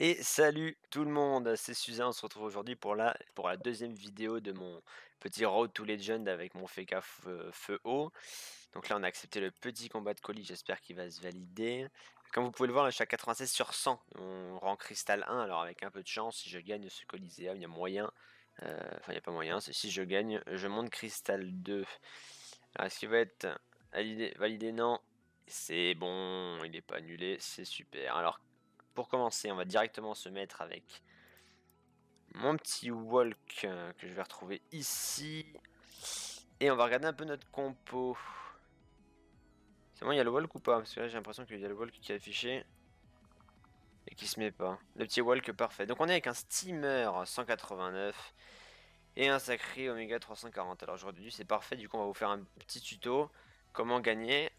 Et salut tout le monde, c'est Suzanne, on se retrouve aujourd'hui pour la, pour la deuxième vidéo de mon petit Road to Legend avec mon FK feu, haut. Donc là on a accepté le petit combat de colis, j'espère qu'il va se valider. Comme vous pouvez le voir, je suis à 96 sur 100, on rend cristal 1, alors avec un peu de chance, si je gagne ce coliséum, il y a moyen, euh, enfin il n'y a pas moyen, si je gagne, je monte cristal 2. Alors est-ce qu'il va être validé, validé? Non, c'est bon, il n'est pas annulé, c'est super. Alors pour commencer, on va directement se mettre avec mon petit walk euh, que je vais retrouver ici. Et on va regarder un peu notre compo. C'est bon, il y a le walk ou pas? Parce que là, j'ai l'impression qu'il y a le walk qui est affiché. Et qui se met pas. Le petit walk parfait. Donc on est avec un steamer 189 et un sacré Omega 340. Alors aujourd'hui c'est parfait, du coup on va vous faire un petit tuto. Comment gagner?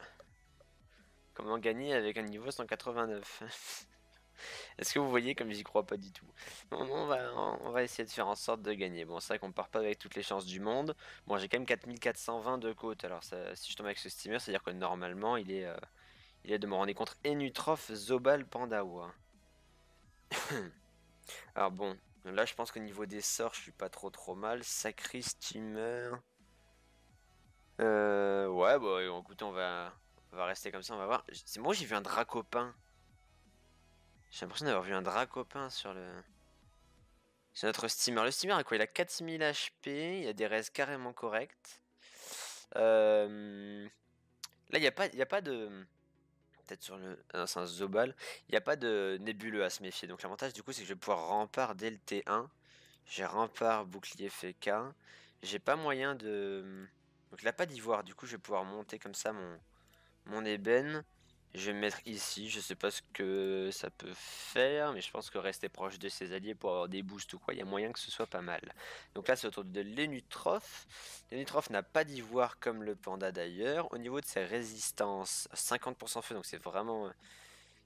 Comment gagner avec un niveau 189 Est-ce que vous voyez comme j'y crois pas du tout? On, va, essayer de faire en sorte de gagner. Bon, c'est vrai qu'on part pas avec toutes les chances du monde. Bon, j'ai quand même 4420 de côte. Alors, si je tombe avec ce steamer, c'est-à-dire que normalement, il est, euh, il est de me rendre compte Enutrof Zobal Pandawa. Alors bon, là je pense qu'au niveau des sorts, je suis pas trop trop mal. Sacré steamer. Euh, ouais, bah écoutez, on va, on va rester comme ça, on va voir. C'est moi j'ai vu un dracopin. J'ai l'impression d'avoir vu un dracopin sur le... Sur notre steamer. Le steamer, quoi? Il a 4000 HP, il a des res carrément corrects. Euh, là, il n'y a, pas, a pas de... Peut-être sur le... Ah c'est un Zobal. Il n'y a pas de nébuleux à se méfier. Donc l'avantage, du coup, c'est que je vais pouvoir rempart dès le T1. J'ai rempart, bouclier, FK. J'ai pas moyen de... Donc là, pas d'ivoire. Du coup, je vais pouvoir monter comme ça mon, mon ébène. Je vais me mettre ici, je sais pas ce que ça peut faire, mais je pense que rester proche de ses alliés pour avoir des boosts ou quoi, il y a moyen que ce soit pas mal. Donc là c'est autour de l'Enutroph. L'Enutroph n'a pas d'ivoire comme le panda d'ailleurs. Au niveau de ses résistances, 50% feu, donc c'est vraiment...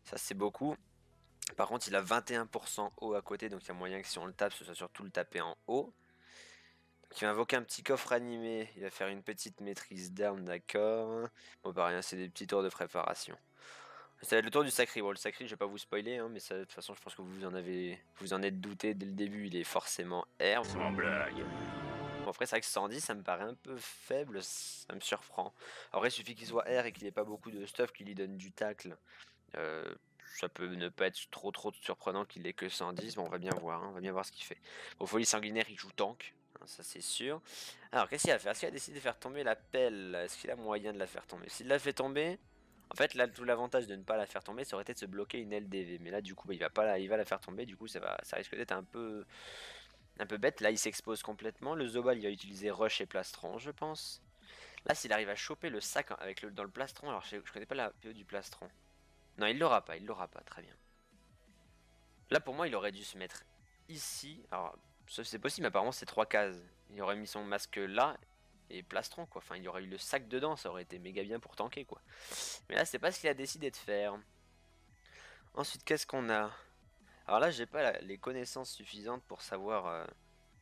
Ça c'est beaucoup. Par contre il a 21% haut à côté, donc il y a moyen que si on le tape, ce soit surtout le taper en haut. Il va invoquer un petit coffre animé, il va faire une petite maîtrise d'armes, d'accord. Bon bah rien, c'est des petits tours de préparation. Ça va être le tour du sacré. Bon, le sacré, je vais pas vous spoiler, hein, mais ça, de toute façon, je pense que vous en avez, vous en êtes douté dès le début. Il est forcément R. Sans blague. Bon, après, c'est vrai que 110, ça me paraît un peu faible, ça me surprend. Après, il suffit qu'il soit R et qu'il ait pas beaucoup de stuff qui lui donne du tacle. Euh, ça peut ne pas être trop trop surprenant qu'il ait que 110, bon, on va bien voir, hein, on va bien voir ce qu'il fait. Bon, Folie Sanguinaire, il joue tank, ça c'est sûr. Alors, qu'est-ce qu'il va faire? Est-ce qu'il a décidé de faire tomber la pelle Est-ce qu'il a moyen de la faire tomber? S'il la fait tomber, en fait, là, tout l'avantage de ne pas la faire tomber, ça aurait été de se bloquer une LDV. Mais là, du coup, bah, il, va pas la, il va la faire tomber. Du coup, ça, va, ça risque d'être un peu, un peu bête. Là, il s'expose complètement. Le Zobal, il va utiliser Rush et Plastron, je pense. Là, s'il arrive à choper le sac avec le, dans le plastron, alors je, je connais pas la PO du plastron. Non, il l'aura pas, il l'aura pas, très bien. Là, pour moi, il aurait dû se mettre ici. Alors, c'est possible, apparemment, c'est trois cases. Il aurait mis son masque là, et plastron quoi. Enfin, il aurait eu le sac dedans, ça aurait été méga bien pour tanker quoi. Mais là, c'est pas ce qu'il a décidé de faire. Ensuite, qu'est-ce qu'on a? Alors là, j'ai pas les connaissances suffisantes pour savoir euh,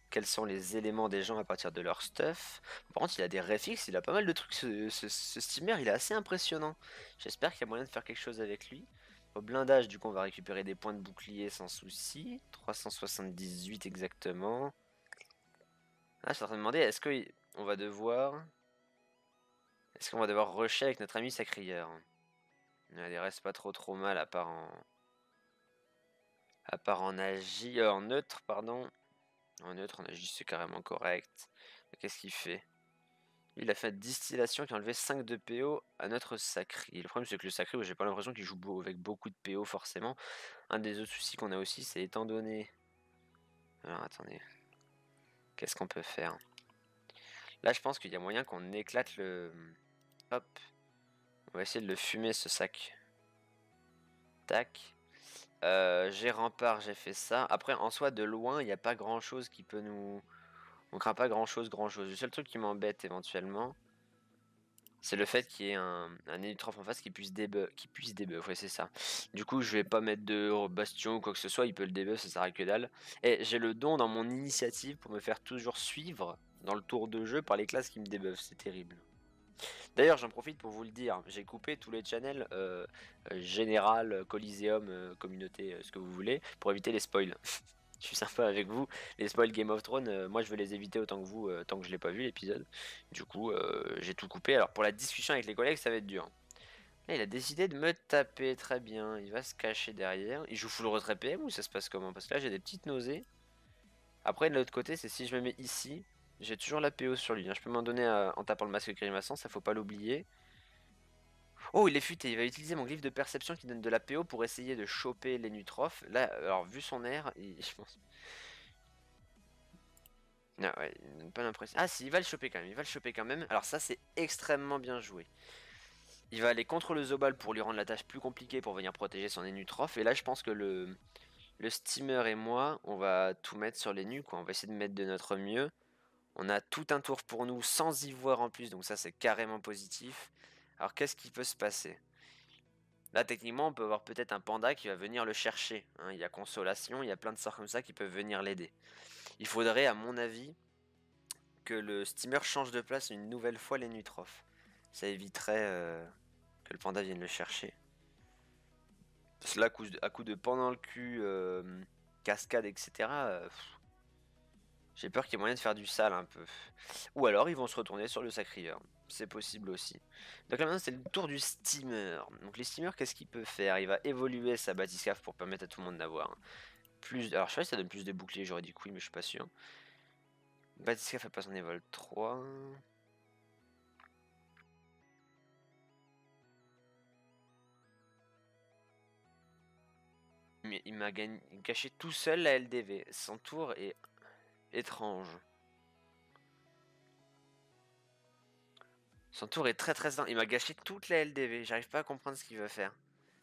quels sont les éléments des gens à partir de leur stuff. Par contre, il a des réfixes, il a pas mal de trucs. Ce, ce, steamer, il est assez impressionnant. J'espère qu'il y a moyen de faire quelque chose avec lui. Au blindage, du coup, on va récupérer des points de bouclier sans souci. 378 exactement. Ah, je suis en train de demander, est-ce que on va devoir... Est-ce qu'on va devoir rusher avec notre ami Sacrieur? Il reste pas trop trop mal à part en... À part en agi... Euh, en neutre, pardon. En neutre, en agi c'est carrément correct. Qu'est-ce qu'il fait? Il a fait distillation qui a enlevé 5 de PO à notre sacré. Le problème c'est que le sacré, j'ai pas l'impression qu'il joue avec beaucoup de PO forcément. Un des autres soucis qu'on a aussi, c'est étant donné... Alors attendez. Qu'est-ce qu'on peut faire? Là, je pense qu'il y a moyen qu'on éclate le... Hop. On va essayer de le fumer, ce sac. Tac. Euh, j'ai rempart, j'ai fait ça. Après, en soi, de loin, il n'y a pas grand-chose qui peut nous... On craint pas grand-chose, grand-chose. Le seul truc qui m'embête, éventuellement, c'est le fait qu'il y ait un, un en face qui puisse debuff. Qui puisse debuff, ouais, c'est ça. Du coup, je vais pas mettre de bastion ou quoi que ce soit. Il peut le debuff, ça sert à que dalle. Et j'ai le don dans mon initiative pour me faire toujours suivre dans le tour de jeu par les classes qui me débuffent, c'est terrible. D'ailleurs, j'en profite pour vous le dire, j'ai coupé tous les channels euh, euh, général, Coliseum, euh, communauté, ce que vous voulez, pour éviter les spoils. je suis sympa avec vous. Les spoils Game of Thrones, moi je veux les éviter autant que vous, tant que je l'ai pas vu l'épisode. Du coup, j'ai tout coupé. Alors pour la discussion avec les collègues, ça va être dur. Là, il a décidé de me taper, très bien. Il va se cacher derrière. Il joue full retrait PM ou ça se passe comment? Parce que là, j'ai des petites nausées. Après, de l'autre côté, c'est si je me mets ici, j'ai toujours la PO sur lui. Hein. Je peux m'en donner en tapant le masque grimaçant, ça faut pas l'oublier. Oh, il est futé. Il va utiliser mon glyphe de perception qui donne de la PO pour essayer de choper les. Là, alors, vu son air, je pense... Ah ouais, pas l'impression. Ah si, il va le choper quand même, il va le choper quand même. Alors ça, c'est extrêmement bien joué. Il va aller contre le Zobal pour lui rendre la tâche plus compliquée pour venir protéger son Enutroph. Et là, je pense que le, le steamer et moi, on va tout mettre sur les nus. Quoi. On va essayer de mettre de notre mieux. On a tout un tour pour nous sans y voir en plus. Donc ça, c'est carrément positif. Alors, qu'est-ce qui peut se passer? Là, techniquement, on peut avoir peut-être un panda qui va venir le chercher. Hein. Il y a consolation, il y a plein de sorts comme ça qui peuvent venir l'aider. Il faudrait, à mon avis, que le steamer change de place une nouvelle fois les nutrophes. Ça éviterait euh, que le panda vienne le chercher. Cela à coup de pendant le cul, euh, cascade, etc. j'ai peur qu'il y ait moyen de faire du sale un peu. Ou alors ils vont se retourner sur le sacrieur. C'est possible aussi. Donc là maintenant c'est le tour du steamer. Donc les steamers qu'est-ce qu'il peut faire? Il va évoluer sa batiscaf pour permettre à tout le monde d'avoir plus... Alors je sais pas si ça donne plus de boucliers, j'aurais dit oui mais je suis pas sûr. Batiscaf a pas son évol 3. Mais il m'a gâché tout seul la LDV. Son tour est étrange. Son tour est très très... Il m'a gâché toute la LDV. J'arrive pas à comprendre ce qu'il veut faire.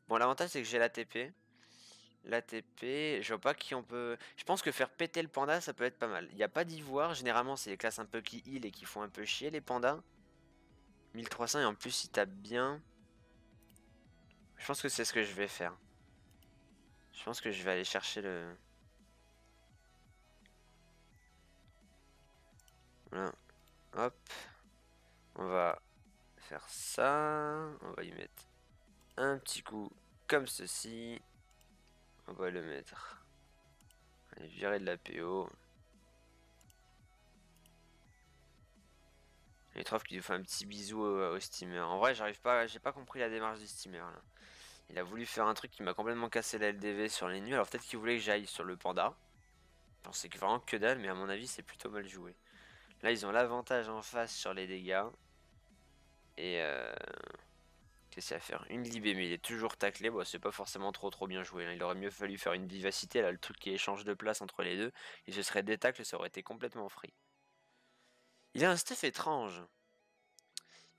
Bon, l'avantage c'est que j'ai la TP. La TP, je vois pas qui on peut... Je pense que faire péter le panda, ça peut être pas mal. Il n'y a pas d'ivoire. Généralement, c'est les classes un peu qui heal et qui font un peu chier, les pandas. 1300 et en plus, il tape bien. Je pense que c'est ce que je vais faire. Je pense que je vais aller chercher le... Voilà. Hop. On va faire ça. On va y mettre un petit coup comme ceci. On va le mettre. Allez, virer de la PO. Il trouve qu'il fait un petit bisou au, steamer. En vrai, j'arrive pas, j'ai pas compris la démarche du steamer là. Il a voulu faire un truc qui m'a complètement cassé la LDV sur les nuits. Alors peut-être qu'il voulait que j'aille sur le panda. c'est vraiment que dalle, mais à mon avis, c'est plutôt mal joué. Là, ils ont l'avantage en face sur les dégâts. Et euh... Qu'est-ce qu'il y a à faire? Une libé, mais il est toujours taclé. Bon, c'est pas forcément trop trop bien joué. Hein. Il aurait mieux fallu faire une vivacité. Là, le truc qui échange de place entre les deux. Il se serait détacle, ça aurait été complètement free. Il a un stuff étrange.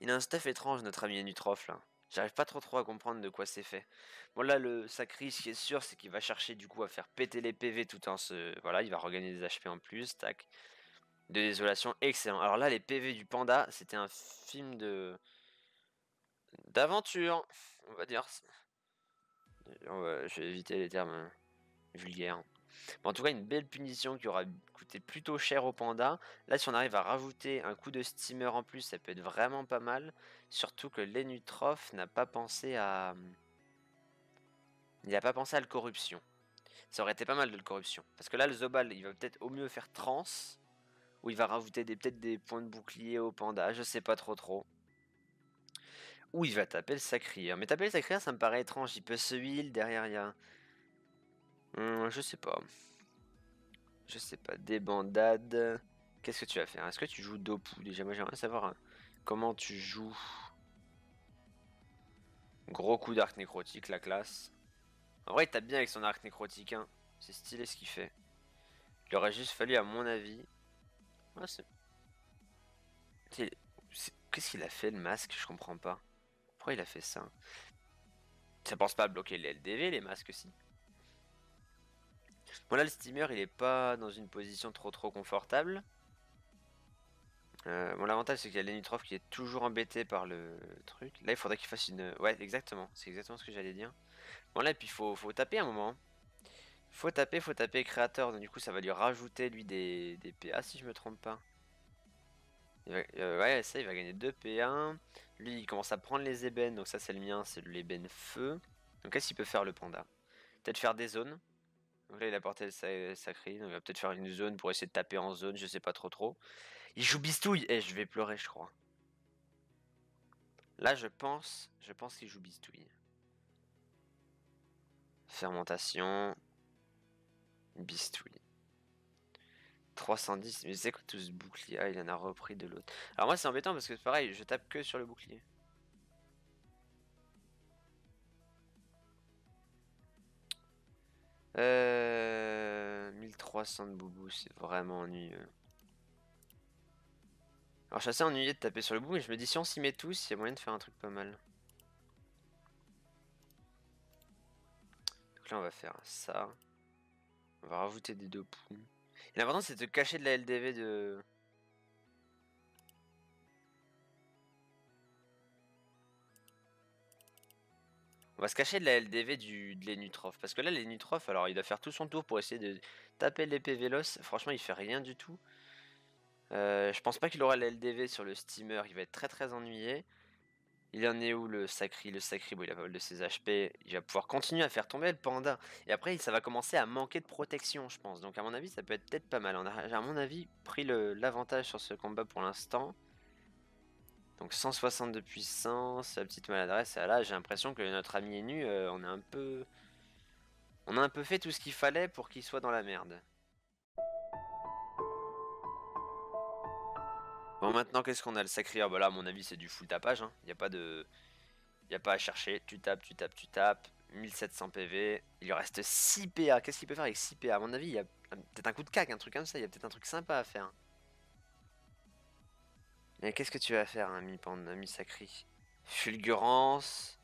Il a un stuff étrange, notre ami Nutrof, là. J'arrive pas trop trop à comprendre de quoi c'est fait. Bon là le sacri ce qui est sûr c'est qu'il va chercher du coup à faire péter les PV tout en se... Voilà il va regagner des HP en plus, tac. De désolation, excellent. Alors là les PV du panda c'était un film de... D'aventure, on va dire. Je vais éviter les termes vulgaires. en tout cas, une belle punition qui aura coûté plutôt cher au panda. Là, si on arrive à rajouter un coup de steamer en plus, ça peut être vraiment pas mal. Surtout que l'Enutroph n'a pas pensé à... Il n'a pas pensé à la corruption. Ça aurait été pas mal de la corruption. Parce que là, le Zobal, il va peut-être au mieux faire trans. Ou il va rajouter peut-être des points de bouclier au panda. Je sais pas trop trop. Ou il va taper le sacrier. Mais taper le sacrier, ça me paraît étrange. Il peut se heal. Derrière, il y a... Hum, je sais pas. Je sais pas. Des bandades. Qu'est-ce que tu vas faire? Est-ce que tu joues Dopu? Déjà, moi j'aimerais savoir hein, comment tu joues. Gros coup d'arc nécrotique, la classe. En vrai, il tape bien avec son arc nécrotique. Hein. C'est stylé ce qu'il fait. Il aurait juste fallu, à mon avis. Qu'est-ce qu'il a fait le masque? Je comprends pas. Pourquoi il a fait ça? Ça pense pas à bloquer les LDV, les masques aussi. Bon là le steamer il est pas dans une position trop trop confortable. Euh, bon l'avantage c'est qu'il y a l'Enitrof qui est toujours embêté par le truc. Là il faudrait qu'il fasse une... Ouais exactement, c'est exactement ce que j'allais dire. Bon là et puis faut, faut taper un moment. Faut taper, faut taper créateur, donc du coup ça va lui rajouter lui des, des PA si je me trompe pas. euh, ouais, ça, il va gagner 2 P1. Lui, il commence à prendre les ébènes, donc ça, c'est le mien, c'est l'ébène feu. Donc, qu'est-ce qu'il peut faire, le panda? Peut-être faire des zones. Donc là, il a porté le sacré, donc il va peut-être faire une zone pour essayer de taper en zone, je sais pas trop trop. Il joue bistouille Eh, je vais pleurer, je crois. Là, je pense, je pense qu'il joue bistouille. Fermentation. Bistouille. 310. Mais c'est quoi tout ce bouclier? Ah, il en a repris de l'autre. Alors moi, c'est embêtant parce que pareil, je tape que sur le bouclier. Euh... 1300 de boubou, c'est vraiment ennuyeux. Alors je suis assez ennuyé de taper sur le bout, mais je me dis si on s'y met tous, il y a moyen de faire un truc pas mal. Donc là on va faire ça. On va rajouter des deux poux. Et l'important c'est de cacher de la LDV de... On va se cacher de la LDV du, de l'Enutrof. Parce que là, l'Enutrof, alors il doit faire tout son tour pour essayer de taper l'épée Véloce. Franchement, il fait rien du tout. Euh, je pense pas qu'il aura la LDV sur le steamer. Il va être très très ennuyé. Il en est où le Sacri Le Sacri, bon, il a pas mal de ses HP. Il va pouvoir continuer à faire tomber le panda. Et après, ça va commencer à manquer de protection, je pense. Donc, à mon avis, ça peut être peut-être pas mal. On a, à mon avis, pris l'avantage sur ce combat pour l'instant. Donc, 160 de puissance, la petite maladresse. Et là, j'ai l'impression que notre ami est nu. Euh, on un peu. On a un peu fait tout ce qu'il fallait pour qu'il soit dans la merde. Bon, maintenant, qu'est-ce qu'on a? Le sacré bah là, à mon avis, c'est du full tapage. Il hein. n'y a pas de. Il a pas à chercher. Tu tapes, tu tapes, tu tapes. 1700 PV. Il lui reste 6 PA. Qu'est-ce qu'il peut faire avec 6 PA À mon avis, il y a peut-être un coup de cac, un truc comme ça. Il y a peut-être un truc sympa à faire. Mais qu'est-ce que tu vas faire, ami Panda, ami sacré Fulgurance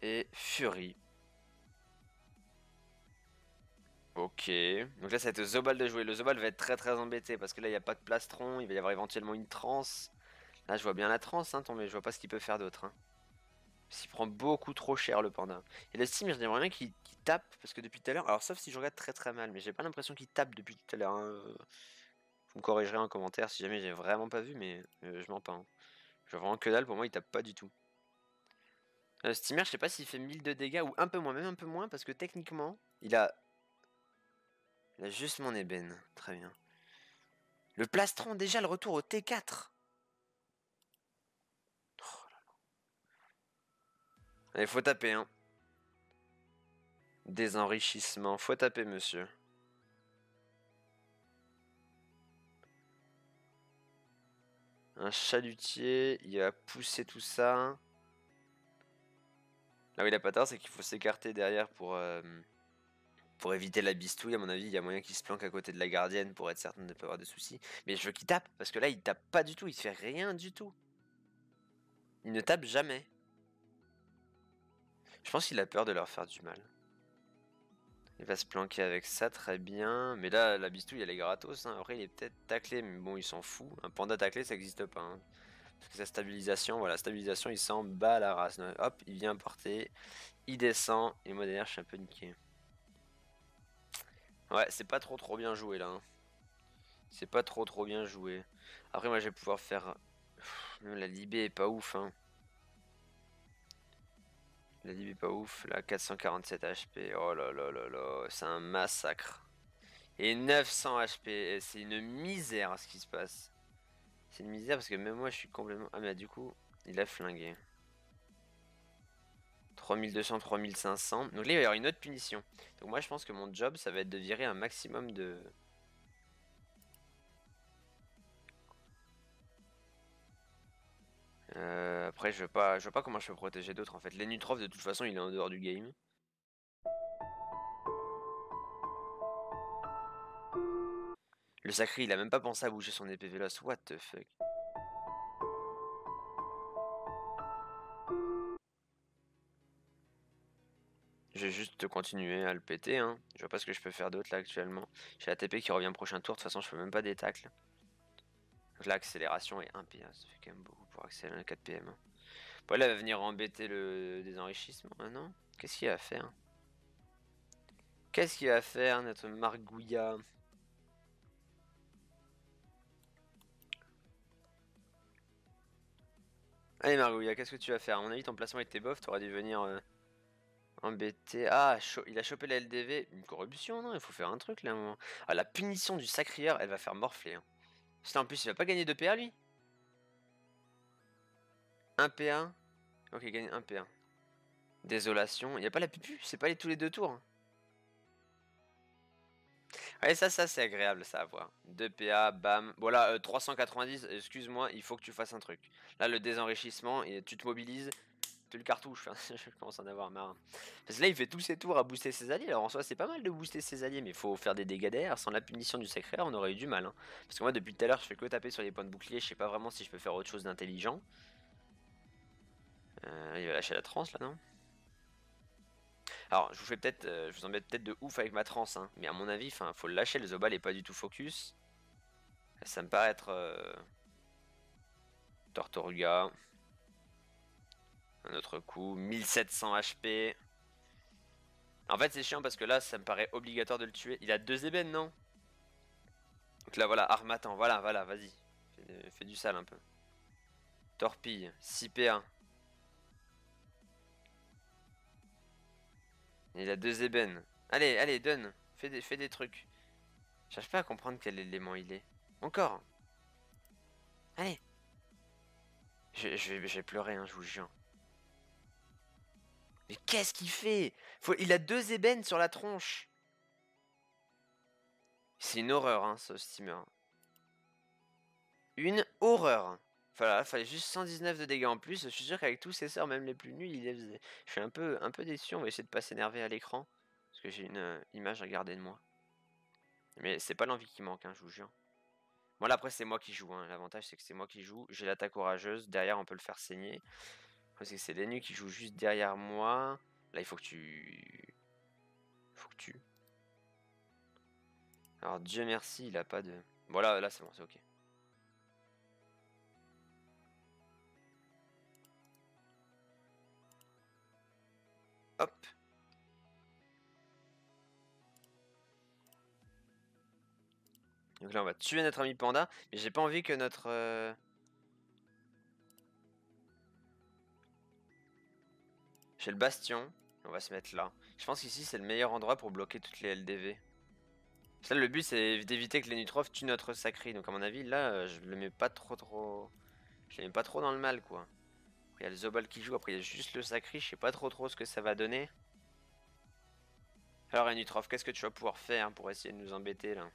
et Fury. Ok. Donc là, ça va être Zobal de jouer. Le Zobal va être très très embêté parce que là, il n'y a pas de plastron. Il va y avoir éventuellement une transe. Là, je vois bien la transe, hein, mais je vois pas ce qu'il peut faire d'autre. Hein. S'il prend beaucoup trop cher le panda. Et le Steam, j'aimerais bien qu'il tape parce que depuis tout à l'heure. Alors, sauf si je regarde très très mal, mais j'ai pas l'impression qu'il tape depuis tout à l'heure. Hein. Vous me corrigerez en commentaire si jamais j'ai vraiment pas vu, mais euh, je mens pas. Hein. Je vois vraiment que dalle, pour moi, il tape pas du tout. Le euh, Steamer, je sais pas s'il fait 1000 de dégâts ou un peu moins, même un peu moins, parce que techniquement, il a il a juste mon ébène. Très bien. Le plastron, déjà le retour au T4. Oh. Allez, faut taper, hein. Des enrichissements. Faut taper, monsieur. Un chalutier, il va pousser tout ça. Là où il a pas tard, c'est qu'il faut s'écarter derrière pour... Euh, pour éviter la bistouille, à mon avis, il y a moyen qu'il se planque à côté de la gardienne pour être certain de ne pas avoir de soucis. Mais je veux qu'il tape, parce que là, il tape pas du tout, il fait rien du tout. Il ne tape jamais. Je pense qu'il a peur de leur faire du mal. Il va se planquer avec ça, très bien. Mais là, la bistouille, elle est gratos. Hein. Après, il est peut-être taclé, mais bon, il s'en fout. Un panda taclé, ça n'existe pas. Hein. Parce que sa stabilisation, voilà, stabilisation, il s'en bat la race. Hop, il vient porter. Il descend. Et moi, derrière, je suis un peu niqué. Ouais, c'est pas trop trop bien joué là. Hein. C'est pas trop trop bien joué. Après, moi, je vais pouvoir faire... la Libé est pas ouf. Hein. La Libé est pas ouf. Là, 447 HP. Oh là là là là. C'est un massacre. Et 900 HP. C'est une misère ce qui se passe. C'est une misère parce que même moi, je suis complètement... Ah, mais du coup, il a flingué. 3200, 3500. Donc là, il va y avoir une autre punition. Donc moi, je pense que mon job, ça va être de virer un maximum de... Euh, après, je vois pas, je vois pas comment je peux protéger d'autres en fait. L'Enutrof, de toute façon, il est en dehors du game. Le sacré, il a même pas pensé à bouger son épée véloce. What the fuck? Continuer à le péter. Hein. Je vois pas ce que je peux faire d'autre là actuellement. J'ai la TP qui revient prochain tour. De toute façon, je fais même pas des tacles. Donc l'accélération est 1 PA. Ça fait quand même beaucoup pour accélérer à 4 PM. Hein. Bon, là, elle va venir embêter le désenrichissement. Ah non? Qu'est-ce qu'il va faire? Qu'est-ce qu'il va faire, notre Margouilla? Allez Margouilla, qu'est-ce que tu vas faire? À mon avis, ton placement était bof, t'aurais dû venir euh, embêter. Ah, il a chopé la LDV. Une corruption, non? Il faut faire un truc là. Ah, la punition du sacrière, elle va faire morfler. Hein. en plus, il va pas gagner de PA lui? 1 PA Ok, il gagne 1 PA. Désolation. Il n'y a pas la pupu, c'est pas les tous les deux tours. Hein. Ouais, ça, ça c'est agréable ça à voir. 2 PA, bam. Voilà, 390, euh, excuse-moi, il faut que tu fasses un truc. Là, le désenrichissement, tu te mobilises, le cartouche. je commence à en avoir marre. Parce que là, il fait tous ses tours à booster ses alliés. Alors en soi, c'est pas mal de booster ses alliés, mais faut faire des dégâts derrière. Sans la punition du sacré, on aurait eu du mal. Hein. Parce que moi, depuis tout à l'heure, je fais que taper sur les points de bouclier. Je sais pas vraiment si je peux faire autre chose d'intelligent. Euh, il va lâcher la transe là, non? Alors, je vous fais peut-être, euh, je vous embête peut-être de ouf avec ma transe, hein, mais à mon avis, il faut le lâcher. Le Zobal est pas du tout focus. Ça me paraît être euh, Tortoruga. Un autre coup, 1700 HP. En fait, c'est chiant parce que là, ça me paraît obligatoire de le tuer. Il a deux ébènes, non? Donc là, voilà, Armatan. Voilà, voilà, vas-y. Fais, du sale un peu. Torpille, 6 PA. Il a deux ébènes. Allez, allez, donne. Fais des, fais des trucs. J'arrive pas à comprendre quel élément il est. Encore. Allez. Je, vais, pleurer, hein, je vous jure. Mais qu'est-ce qu'il fait? Il a deux ébènes sur la tronche. C'est une horreur, hein, ce steamer. Une horreur. Voilà, fallait juste 119 de dégâts en plus. Je suis sûr qu'avec tous ses sorts, même les plus nuls, il les faisait. Je suis un peu, un peu déçu. On va essayer de pas s'énerver à l'écran. Parce que j'ai une euh, image à garder de moi. Mais c'est pas l'envie qui manque, hein, je vous jure. Bon, là, après, c'est moi qui joue. Hein. L'avantage, c'est que c'est moi qui joue. J'ai l'attaque orageuse. Derrière, on peut le faire saigner. Après, c'est que c'est l'ennemi qui joue juste derrière moi. Là, il faut que tu... faut que tu... Alors, Dieu merci, il a pas de... Voilà, là c'est bon, c'est ok. Hop. Donc là, on va tuer notre ami panda. Mais j'ai pas envie que notre... j'ai le bastion. On va se mettre là. Je pense qu'ici, c'est le meilleur endroit pour bloquer toutes les LDV. Le but, c'est d'éviter que les Nutrov tuent notre sacré. Donc, à mon avis, là, euh, je le mets pas trop, trop... Je le mets pas trop dans le mal, quoi. Il y a le Zobal qui joue, après il y a juste le Sacri, je sais pas trop trop ce que ça va donner. Alors Enutrof, qu'est-ce que tu vas pouvoir faire pour essayer de nous embêter là?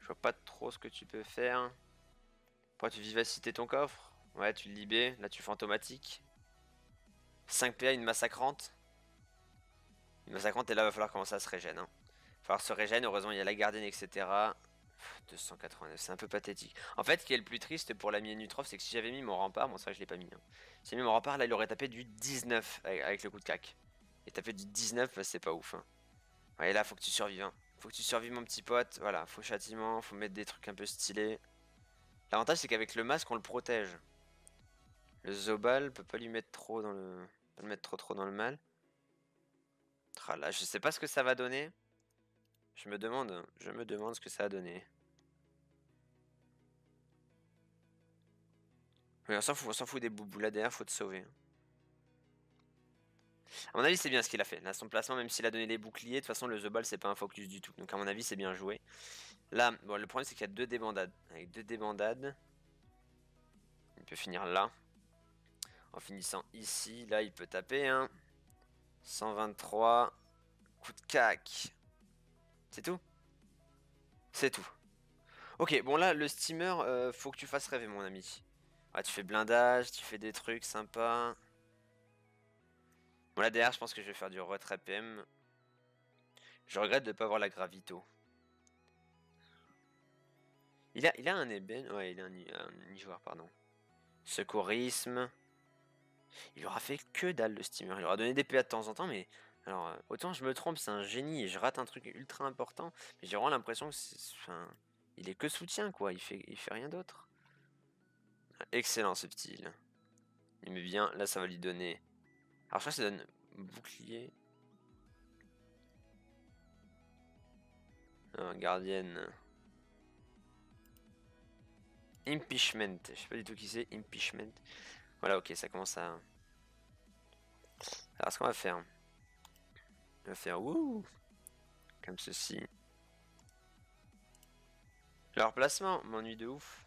Je vois pas trop ce que tu peux faire. Pourquoi tu vivacité ton coffre? Ouais, tu le libais, là tu fais automatique. 5 PA, une massacrante. Une massacrante, et là va falloir commencer à se régénérer. Hein. Va falloir se régénérer, heureusement il y a la gardienne, etc. 289, c'est un peu pathétique. En fait, ce qui est le plus triste pour l'ami Nutrof, c'est que si j'avais mis mon rempart, bon ça je l'ai pas mis. Hein. Si j'avais mis mon rempart, là il aurait tapé du 19 avec, le coup de cac. Et taper du 19, c'est pas ouf. Hein. Ouais, là faut que tu survives. Hein. Faut que tu survives mon petit pote. Voilà, faut châtiment, faut mettre des trucs un peu stylés. L'avantage c'est qu'avec le masque on le protège. Le Zobal peut pas lui mettre trop dans le... Pas le mettre trop trop dans le mal. Ah là, je sais pas ce que ça va donner. Je me demande, je me demande ce que ça a donné. on s'en fout, on s'en fout des boubous. Là derrière, faut te sauver. A mon avis, c'est bien ce qu'il a fait. Là, son placement, même s'il a donné les boucliers, de toute façon, le The Ball, c'est pas un focus du tout. Donc, à mon avis, c'est bien joué. Là, bon, le problème, c'est qu'il y a deux débandades. Avec deux débandades, il peut finir là. En finissant ici, là, il peut taper. Hein. 123. Coup de cac. C'est tout? C'est tout. Ok, bon là, le steamer, euh, faut que tu fasses rêver, mon ami. Ah, tu fais blindage, tu fais des trucs sympas. Bon là, derrière, je pense que je vais faire du retrait PM. Je regrette de ne pas avoir la gravito. Il a, a un ébène, ouais, il a un, un pardon. Secourisme. Il aura fait que dalle le steamer. Il aura donné des PA de temps en temps, mais alors, euh, autant je me trompe, c'est un génie et je rate un truc ultra important, mais j'ai vraiment l'impression que c'est. Il est que soutien, quoi. Il fait, il fait rien d'autre. Excellent ce petit. Il me vient. Là, ça va lui donner. Alors, je crois que ça donne bouclier. gardienne. Impeachment. Je sais pas du tout qui c'est. Impeachment. Voilà, ok, ça commence à... Alors, ce qu'on va faire On va faire wouh Comme ceci. Leur placement m'ennuie de ouf.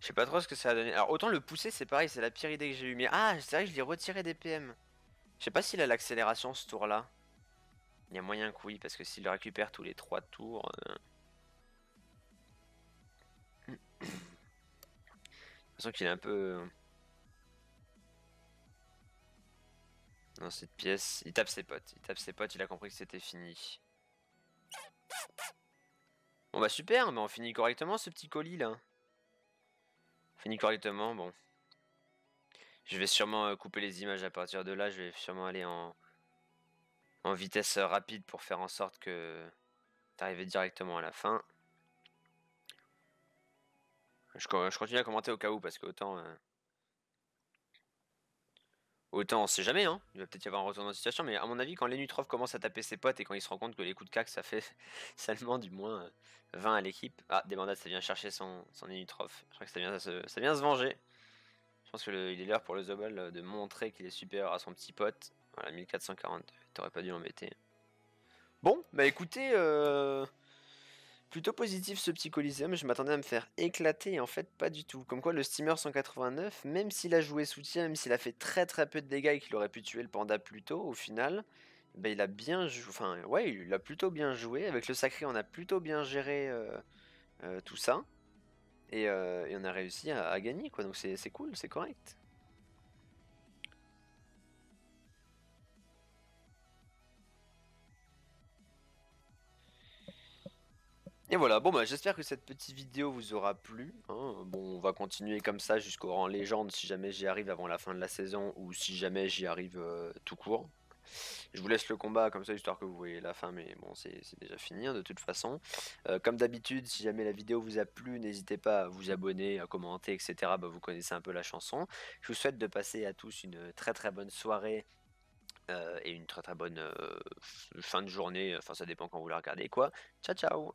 Je sais pas trop ce que ça a donné. Alors autant le pousser c'est pareil, c'est la pire idée que j'ai eu. Mais ah c'est vrai que je l'ai retiré des PM. Je sais pas s'il a l'accélération ce tour là. Il y a moyen que oui, parce que s'il le récupère tous les 3 tours... Euh... l'impression qu'il est un peu... Dans cette pièce, il tape ses potes, il tape ses potes, il a compris que c'était fini. Bon bah super, mais on finit correctement ce petit colis là. Fini correctement, bon. Je vais sûrement euh, couper les images à partir de là, je vais sûrement aller en, en vitesse euh, rapide pour faire en sorte que t'arrives directement à la fin. Je, continue à commenter au cas où parce que autant euh, autant on sait jamais hein. Il va peut-être y avoir un retour de situation mais à mon avis quand Lenutrov commence à taper ses potes et quand il se rend compte que les coups de cac ça fait seulement du moins 20 à l'équipe. Ah des bandades ça vient chercher son, son Lenutrov. Je crois que ça vient, ça, ça vient se venger. Je pense qu'il est l'heure pour le Zobel de montrer qu'il est supérieur à son petit pote. Voilà 1440. T'aurais pas dû l'embêter. Bon, bah écoutez, euh, plutôt positif ce petit Coliseum. Je m'attendais à me faire éclater, en fait, pas du tout. Comme quoi, le Steamer 189, même s'il a joué soutien, même s'il a fait très très peu de dégâts et qu'il aurait pu tuer le panda plus tôt, au final, bah, il a bien joué. Enfin, ouais, il a plutôt bien joué. Avec le sacré, on a plutôt bien géré euh, euh, tout ça. Et, on a réussi à, à gagner, quoi. Donc c'est cool, c'est correct. Et voilà, bon bah j'espère que cette petite vidéo vous aura plu. Hein. Bon, on va continuer comme ça jusqu'au rang légende si jamais j'y arrive avant la fin de la saison ou si jamais j'y arrive euh, tout court. Je vous laisse le combat comme ça histoire que vous voyez la fin, mais bon c'est déjà fini hein, de toute façon. Euh, comme d'habitude, si jamais la vidéo vous a plu, n'hésitez pas à vous abonner, à commenter, etc. Bah, vous connaissez un peu la chanson. Je vous souhaite de passer à tous une très très bonne soirée euh, et une très très bonne fin de journée. Enfin ça dépend quand vous la regardez quoi. Ciao ciao